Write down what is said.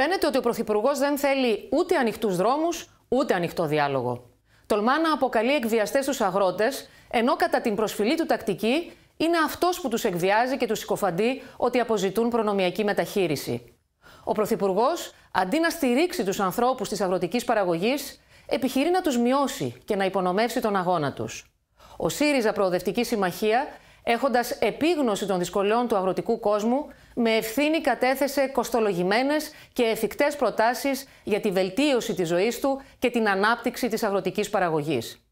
Φαίνεται ότι ο Πρωθυπουργός δεν θέλει ούτε ανοιχτούς δρόμους, ούτε ανοιχτό διάλογο. Τολμά να αποκαλεί εκβιαστές τους αγρότες, ενώ κατά την προσφυλή του τακτική είναι αυτός που τους εκβιάζει και τους συκοφαντεί ότι αποζητούν προνομιακή μεταχείριση. Ο Πρωθυπουργός, αντί να στηρίξει τους ανθρώπους της αγροτικής παραγωγής, επιχειρεί να τους μειώσει και να υπονομεύσει τον αγώνα τους. Ο ΣΥΡΙΖΑ Προοδευτική Συμμαχία έχοντας επίγνωση των δυσκολιών του αγροτικού κόσμου, με ευθύνη κατέθεσε κοστολογημένες και εφικτές προτάσεις για τη βελτίωση της ζωής του και την ανάπτυξη της αγροτικής παραγωγής.